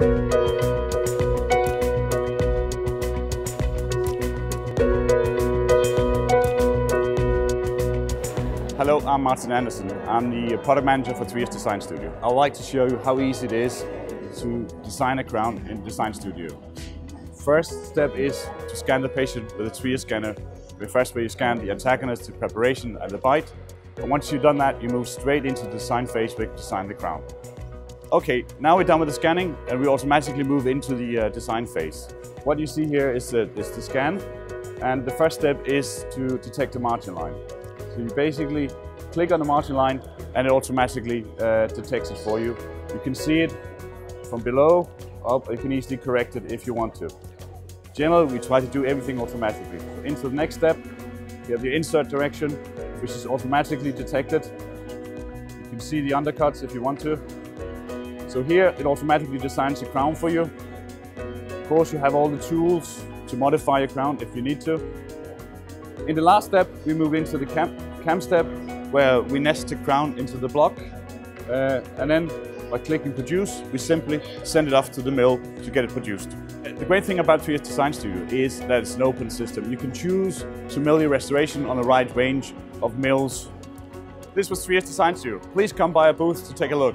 Hello, I'm Martin Andersen. I'm the product manager for TRIOS Design Studio. I'd like to show you how easy it is to design a crown in Design Studio. First step is to scan the patient with a TRIOS scanner. The first way you scan the antagonist, the preparation and the bite. And once you've done that, you move straight into the design phase where you design the crown. Okay, now we're done with the scanning and we automatically move into the uh, design phase. What you see here is the, is the scan and the first step is to detect the margin line. So you basically click on the margin line and it automatically uh, detects it for you. You can see it from below up, you can easily correct it if you want to. Generally, we try to do everything automatically. Into the next step, you have the insert direction, which is automatically detected. You can see the undercuts if you want to. So here, it automatically designs a crown for you. Of course, you have all the tools to modify your crown if you need to. In the last step, we move into the cam, cam step, where we nest the crown into the block. Uh, and then by clicking produce, we simply send it off to the mill to get it produced. The great thing about TRIOS Design Studio is that it's an open system. You can choose to mill your restoration on a wide range of mills. This was TRIOS Design Studio. Please come by our booth to take a look.